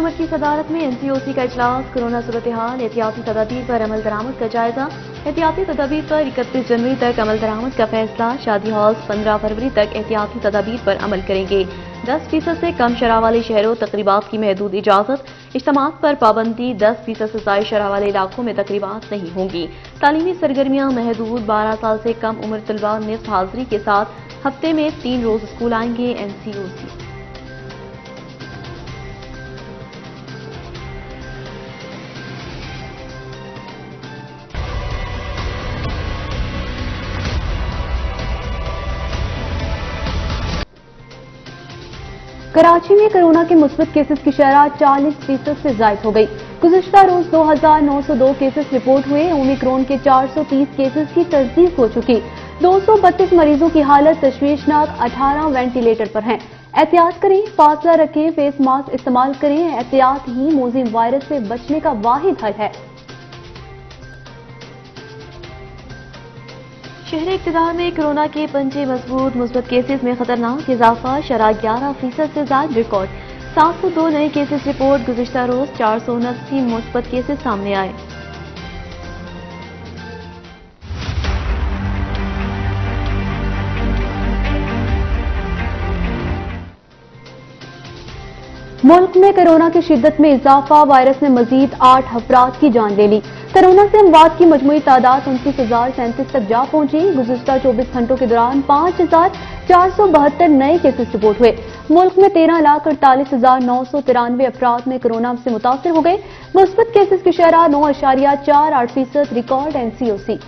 उमर की सदारत में एनसीओसी का इजलास, कोरोना सूरत हाल, एहतियाती तदाबीर पर अमल दरामद का जायजा एहतियाती तदाबीर पर इकतीस जनवरी तक अमल दरामद का फैसला, शादी हॉल्स पंद्रह फरवरी तक एहतियाती तदाबीर पर अमल करेंगे। दस फ़ीसद से कम शराह वाले शहरों, तकरीबात की महदूद इजाज़त। इज्तम पर पाबंदी, दस फ़ीसद से ज़्यादा शराब वाले इलाकों में तकरीबात नहीं होंगी। तालीमी सरगर्मियाँ महदूद, बारह साल से कम उम्र तलबा निफ हाजिरी के साथ हफ़्ते में तीन रोज स्कूल आएँगे एनसीओसी। कराची में कोरोना के मुस्बत केसेस की शरह 40 फ़ीसद से जायद हो गई। गुजशत रोज 2,902 केसेस रिपोर्ट हुए। ओमिक्रोन के 430 केसेस की तस्दीक हो चुकी। 232 मरीजों की हालत तशवीशनाक 18 वेंटिलेटर पर हैं। एहतियात करें फासला रखें फेस मास्क इस्तेमाल करें। एहतियात ही मोजिम वायरस से बचने का वाहिद हल है। शहर इकतदार में कोरोना के पंजे मज़बूत, मुस्बत केसेस में खतरनाक इजाफा शराह ग्यारह फ़ीसद से ज़्यादा रिकॉर्ड सात सौ दो नए केसेस रिपोर्ट गुजशत रोज चार सौ उनस्सी मुस्बत केसेस सामने आए। मुल्क में कोरोना की शिद्दत में इजाफा, वायरस ने मजीद आठ अफराद की जान ले ली। कोरोना से अमवात की मजमू तादाद उनतीस हज़ार सैंतीस तक जा पहुँची। गुजशत चौबीस घंटों के दौरान पाँच हज़ार चार सौ बहत्तर नए केसेज रिपोर्ट हुए। मुल्क में तेरह लाख अड़तालीस हज़ार नौ सौ तिरानवे अफराद में कोरोना से मुतासर हो गए। मुस्बत केसेज की शरह नौ अशारिया चार आठ फ़ीसद रिकॉर्ड एनसीओसी।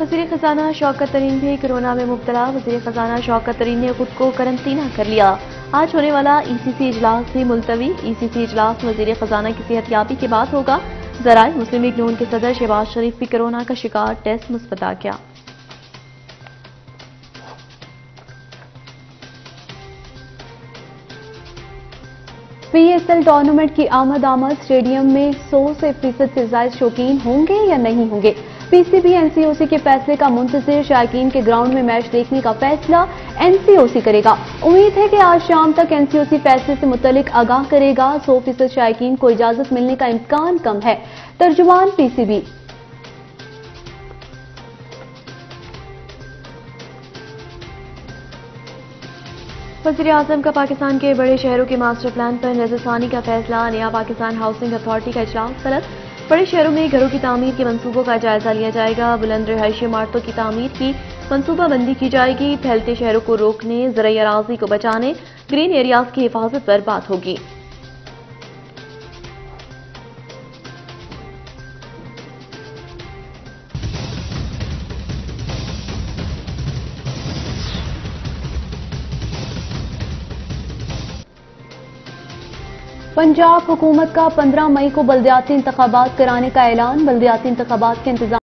वज़ीर खजाना शौकत तरीन भी कोरोना में मुबतला। वज़ीर खजाना शौकत तरीन ने खुद को करंतना कर लिया। आज होने वाला ई सी सी इजलास भी मुलतवी। ई सी सी इजलास वज़ीर खजाना की सेहतियाबी के बाद होगा। जराए मुस्लिम लीग नून के सदर शहबाज शरीफ भी कोरोना का शिकार टेस्ट मुस्बत आ गया एल टूर्नामेंट की आमद आमद स्टेडियम में 100 से फ़ीसद से ज़्यादा शौकीन होंगे या नहीं होंगे? पीसीबी, एनसीओसी के फैसले का मुंतजर, शायकीन के ग्राउंड में मैच देखने का फैसला एनसीओसी करेगा। उम्मीद है कि आज शाम तक एनसीओसी फैसले से मुतलिक आगाह करेगा, सौ फ़ीसद शायकीन को इजाज़त मिलने का इम्कान कम है। तर्जुमान पीसीबी। वजी अजम का पाकिस्तान के बड़े शहरों के मास्टर प्लान पर नजरसानी का फैसला, नया पाकिस्तान हाउसिंग अथॉरिटी का इजलास तलब बड़े शहरों में घरों की तामीर के मनसूबों का जायजा लिया जाएगा। बुलंद रिहायशी इमारतों की तामीर की मनसूबाबंदी की जाएगी। फैलते शहरों को रोकने, ज़रिए अराजी को बचाने, ग्रीन एरियाज़ की हिफाजत पर बात होगी। पंजाब हुकूमत का 15 मई को बल्दियाती इंतबात कराने का ऐलान। बल्दियाती इंतबात के इंतज़ाम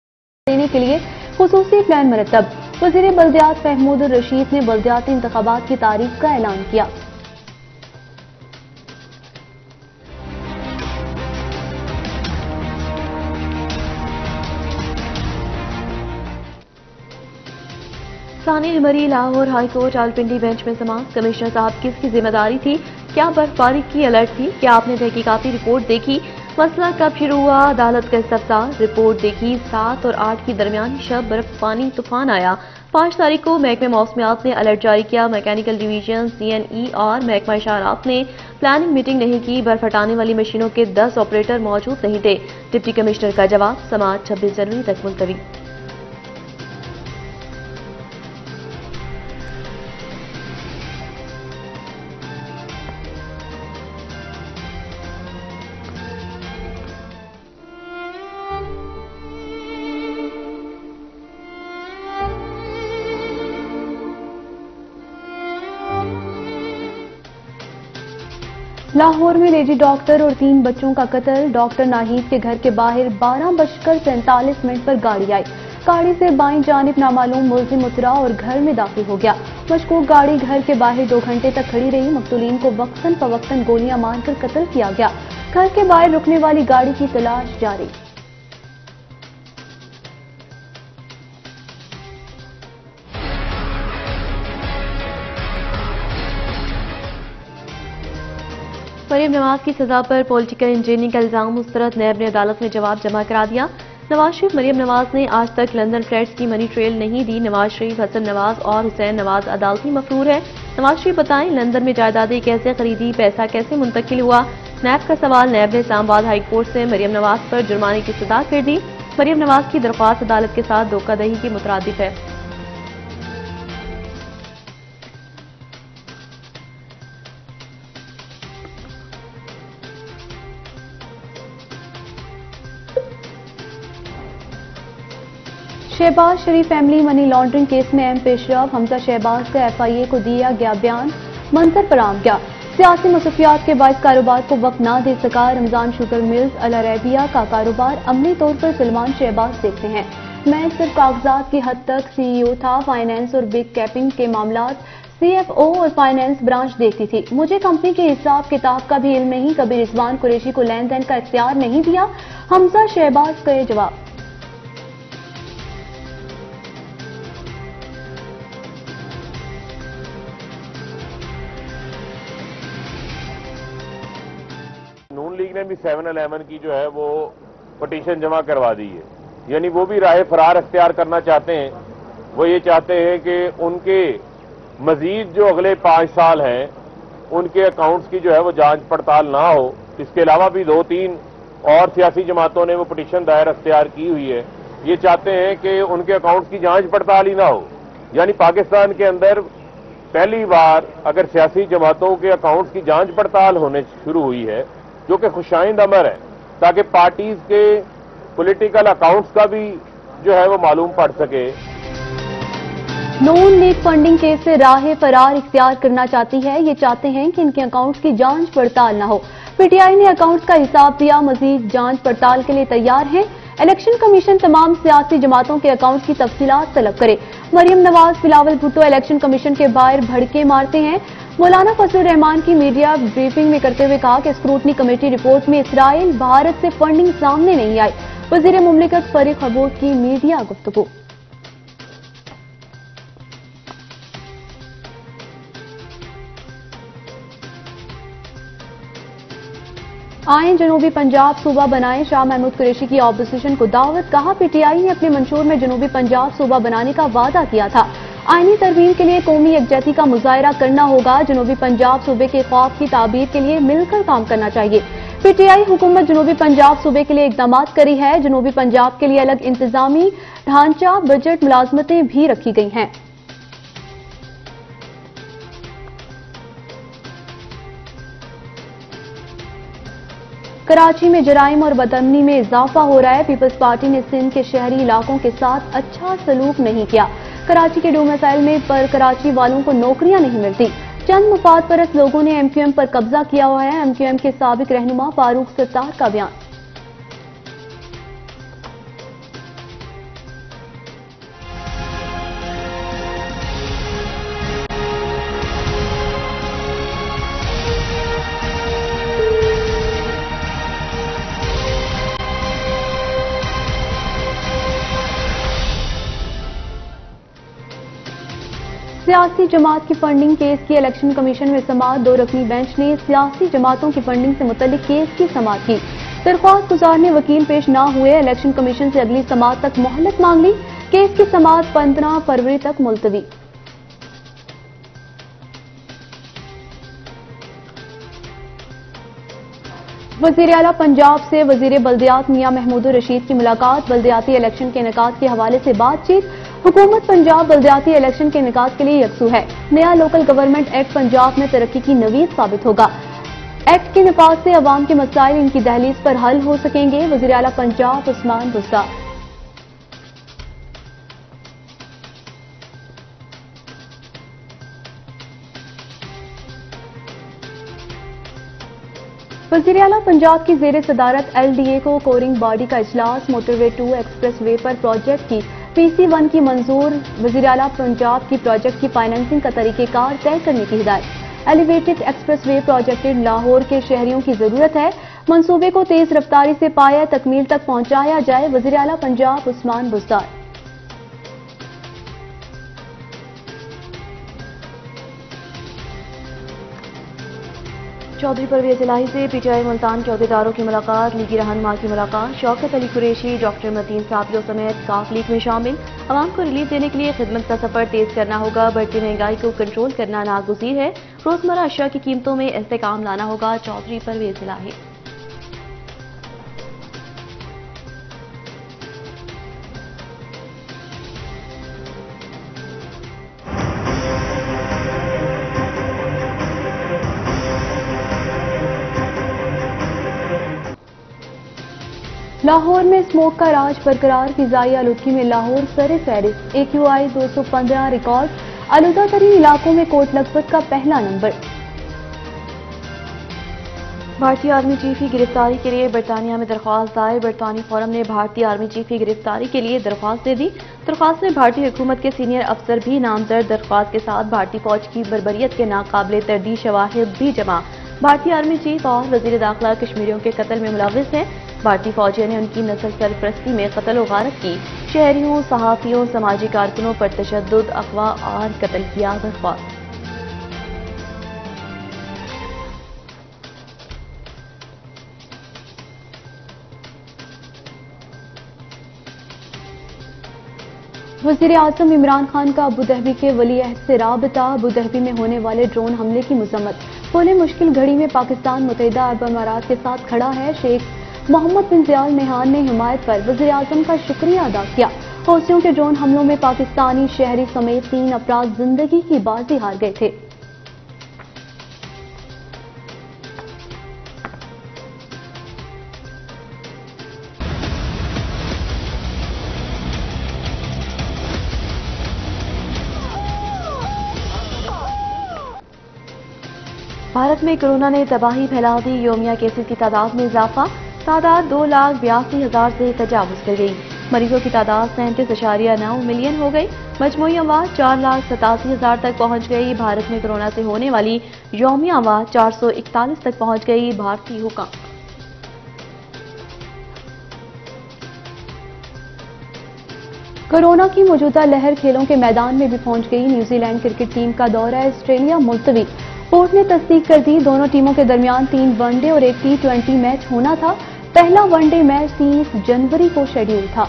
देने के लिए खसूसी प्लान मरतब। वज़ीर बल्दियात महमूद रशीद ने बल्दियाती इंतबात की तारीख का ऐलान किया। सानी मरी लाहौर हाईकोर्ट आलपिंडी बेंच में समाप्त। कमिश्नर साहब किसकी ज़िम्मेदारी थी? क्या बर्फबारी की अलर्ट थी? क्या आपने तहकीकाती रिपोर्ट देखी? मसला कब शुरू हुआ? अदालत का इस्तफसार रिपोर्ट देखी, सात और आठ की दरमियान शब, बर्फ़, पानी, तूफ़ान आया। पाँच तारीख को महकमे मौसमियात ने अलर्ट जारी किया। मैकेनिकल डिवीज़न सीएनई और महकमा इशारात ने प्लानिंग मीटिंग नहीं की। बर्फ़ हटाने वाली मशीनों के दस ऑपरेटर मौजूद नहीं थे। डिप्टी कमिश्नर का जवाब, समाज छब्बीस जनवरी तक मुलतवी। लाहौर में लेडी डॉक्टर और तीन बच्चों का कत्ल। डॉक्टर नाहिद के घर के बाहर बारह बजकर सैंतालीस मिनट पर गाड़ी आई। गाड़ी से बाई जानब नामालूम मुलजिम उतरा और घर में दाखिल हो गया। मशकूक गाड़ी घर के बाहर दो घंटे तक खड़ी रही। मकतुलीन को वक्ता फवक्ता गोलियाँ मारकर कत्ल किया गया। घर के बाहर रुकने वाली गाड़ी की तलाश जारी। मरीम नवाज़ की सजा पर पॉलिटिकल इंजीनियरिंग का इल्ज़ाम मुस्तरद। नैब ने अदालत में जवाब जमा करा दिया। नवाज़ शरीफ मरीम नवाज़ ने आज तक लंदन फ्लैट्स की मनी ट्रेल नहीं दी। नवाज़ शरीफ, हसन नवाज़ और हुसैन नवाज़ अदालती मफरूर है। नवाज़ शरीफ बताएँ, लंदन में जायदादें कैसे खरीदी, पैसा कैसे मुंतकिल हुआ? नैब का सवाल नैब ने इस्लामाबाद हाईकोर्ट से मरीम नवाज़ पर जुर्माने की सजा कर दी। मरीम नवाज़ की दरख्वास्त अदालत के साथ धोखादही की मुतरदिफ है। Shahbaz Sharif family money laundering case में एम पेशरफ। हमजा शहबाज का एफआईए को दिया गया बयान। पर आम गया। सियासी मसरूफियात के बायस कारोबार को वक्त ना दे सका रमज़ान शुगर मिल्स अल अरेबिया का कारोबार। अमली तौर पर सलमान शहबाज देखते हैं। मैं सिर्फ़ कागजात की हद तक सीईओ था फाइनेंस और बिग कैपिंग के मामला सीएफओ और फाइनेंस ब्रांच देखती थी। मुझे कंपनी के हिसाब किताब का भी इल्म नहीं, कभी रिजवान कुरेशी को लेन देन का इख्तियार नहीं दिया। हमजा शहबाज का जवाब। ने भी सेवन अलेवन की जो है वो पटिशन जमा करवा दी है। यानी वो भी राय फरार अख्तियार करना चाहते हैं। वो ये चाहते हैं कि उनके मजीद जो अगले पाँच साल हैं, उनके अकाउंट्स की जो है वो जाँच पड़ताल ना हो। इसके अलावा भी दो तीन और सियासी जमातों ने वो पटिशन दायर अख्तियार की हुई है। ये चाहते हैं कि उनके अकाउंट्स की जाँच पड़ताल ही ना हो। यानी पाकिस्तान के अंदर पहली बार अगर सियासी जमातों के अकाउंट्स की जाँच पड़ताल होने शुरू हुई है जो कि खुशाइंद अमर है, ताकि पार्टीज़ के पॉलिटिकल अकाउंट्स का भी जो है वो मालूम पड़ सके। नून लीग फंडिंग केस से राह फरार इख्तियार करना चाहती है। ये चाहते हैं कि इनके अकाउंट्स की जाँच पड़ताल ना हो। पीटीआई ने अकाउंट्स का हिसाब दिया। मजीद जाँच पड़ताल के लिए तैयार है। इलेक्शन कमीशन तमाम सियासी जमातों के अकाउंट की तफसीलात तलब करे। मरियम नवाज़ बिलावल भुट्टो इलेक्शन कमीशन के बाहर भड़के मारते हैं। मौलाना फजल रहमान की मीडिया ब्रीफिंग में करते हुए कहा कि स्क्रूटनी कमेटी रिपोर्ट में इसराइल, भारत से फंडिंग सामने नहीं आई। वज़ीर मुमलिकत फरीक हबूब की मीडिया गुफ्तगू। आए जनूबी पंजाब सूबा बनाएँ, शाह महमूद कुरेशी की ऑपोजिशन को दावत, कहा पीटीआई ने अपने मंशूर में जनूबी पंजाब सूबा बनाने का वादा किया था। आईनी तरमीम के लिए कौमी यकजहती का मुजाहरा करना होगा। जनूबी पंजाब सूबे के खौफ की ताबीर के लिए मिलकर काम करना चाहिए। पीटीआई हुकूमत जनूबी पंजाब सूबे के लिए इकदाम करी है। जनूबी पंजाब के लिए अलग इंतजामी ढांचा, बजट मुलाजमतें भी रखी गई हैं। कराची में जराइम और बदमनी में इजाफा हो रहा है। पीपल्स पार्टी ने सिंध के शहरी इलाकों के साथ अच्छा सलूक नहीं किया। कराची के डोमिसाइल में पर कराची वालों को नौकरियाँ नहीं मिलती। चंद मुफाद परस लोगों ने एमक्यूएम पर कब्जा किया हुआ है। एमक्यूएम के सबक रहनुमा फारूक सत्तार का बयान। सियासी जमात की फंडिंग केस की इलेक्शन कमीशन में समात दो रकनी बेंच ने सियासी जमातों की फंडिंग से मुतलिक केस की समात की। दरख्वास्त गुजार ने वकील पेश न हुए इलेक्शन कमीशन से अगली समात तक मोहलत मांग ली, केस की समात पंद्रह फरवरी तक मुलतवी। वज़ीर अला पंजाब से वज़ीर बल्दियात मियाँ महमूद रशीद की मुलाकात, बल्दियाती इलेक्शन के इनका के हवाले से बातचीत हुकूमत पंजाब बल्दियाती इलेक्शन के इनका के लिए यकसू है। नया लोकल गवर्नमेंट एक्ट पंजाब में तरक्की की नवीद साबित होगा। एक्ट के नफाज से अवाम के मसाइल इनकी दहलीज पर हल हो सकेंगे। वज़ीर अला पंजाब उस्मान बुस्ता वज़ीर अला पंजाब की जेर सदारत एल डी ए को कोरिंग बॉडी का इजलास, मोटरवे टू एक्सप्रेस वे पर प्रोजेक्ट की पीसी वन की मंजूर, वज़ीर अला पंजाब की प्रोजेक्ट की फाइनेंसिंग का तरीकेकार तय करने की हिदायत। एलिवेटेड एक्सप्रेसवे प्रोजेक्टेड लाहौर के शहरियों की ज़रूरत है। मंसूबे को तेज रफ्तारी से पाया, तकमील तक पहुँचाया जाए वज़ीर अला पंजाब उस्मान बुस्तार चौधरी परवेज इलाही से पीटीआई मुल्तान के अहदेदारों की मुलाकात, लीगी रहनमा की मुलाकात, शौकत अली कुरेशी, डॉक्टर मतीन साबियों समेत काफ लीग में शामिल। आवाम को रिलीफ देने के लिए खिदमत का सफ़र तेज करना होगा, बढ़ती महँगाई को कंट्रोल करना नागुजीर है। रोज़मर्रा अशिया की कीमतों में इसकाम लाना होगा, चौधरी परवेज इलाही। लाहौर में स्मोक का राज बरकरार, फिजाई आलूदगी में लाहौर सर फहरिस्त ए क्यू आई दो सौ पंद्रह रिकॉर्ड, आलूदा तरीन इलाकों में कोट लखपत का पहला नंबर। भारतीय आर्मी चीफ की गिरफ्तारी के लिए बरतानिया में दरख्वास्त दायर। बरतानी फोरम ने भारतीय आर्मी चीफ की गिरफ्तारी के लिए दरख्वास्त दे दी। दरख्वास्त में भारतीय हुकूमत के सीनियर अफसर भी नामजद। दरख्वास्त के साथ भारतीय फौज की बरबरीत के नाकाबले तरदी शवाहिद भी जमा। भारतीय आर्मी चीफ और वज़ीर दाखिला कश्मीरियों के कत्ल में मुलविस हैं। भारतीय फौजियों ने उनकी नस्ल सरपरस्ती में कत्ल वारत की। शहरियों, सहाफियों, समाजी कारकुनों पर तशद अफवाह और कत्ल किया दरख्वास्त वज़ीर अजम इमरान खान का अबूदहबी के वली अहद से रबता। अबूदहबी में होने वाले ड्रोन हमले की मजम्मत। बोले मुश्किल घड़ी में पाकिस्तान मुतहदा अरब अमारात के साथ खड़ा है। शेख मोहम्मद बिन जयाल नेहान ने हिमायत पर वजी अजम का शुक्रिया अदा किया। हौसियों के ड्रोन हमलों में पाकिस्तानी शहरी समेत तीन अपराध ज़िंदगी की बाजी हार गए थे। भारत में कोरोना ने तबाही फैला दी। योमिया केसेस की तादाद में इजाफा तादाद दो लाख बयासी हज़ार से तजावज कर गई। मरीजों की तादाद सैंतीस अशारिया नौ मिलियन हो गई। मजमू आवाज़ चार लाख सतासी हज़ार तक पहुँच गई। भारत में कोरोना से होने वाली योमी आवाज़ चार सौ इकतालीस तक पहुँच गई। भारतीय हुक्म। कोरोना की मौजूदा लहर खेलों के मैदान में भी पहुँच गई। न्यूजीलैंड क्रिकेट टीम का दौरा ऑस्ट्रेलिया मुलतवी कोर्ट ने तस्दीक कर दी। दोनों टीमों के दरमियान तीन वनडे और एक टी ट्वेंटी मैच होना था। पहला वनडे मैच तीस जनवरी को शेड्यूल था।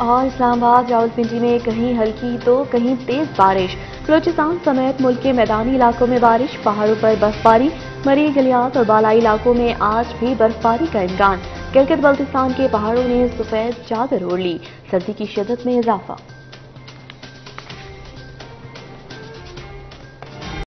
और इस्लामाबाद, रावलपिंडी में कहीं हल्की तो कहीं तेज बारिश। बलोचिस्तान समेत मुल्क के मैदानी इलाकों में बारिश, पहाड़ों पर बर्फबारी, मरी गलियात और बालाई इलाकों में आज भी बर्फबारी का इम्कान। गिलगित बल्तिस्तान के पहाड़ों ने सफ़ेद चादर ओढ़ ली। सर्दी की शिदत में इजाफा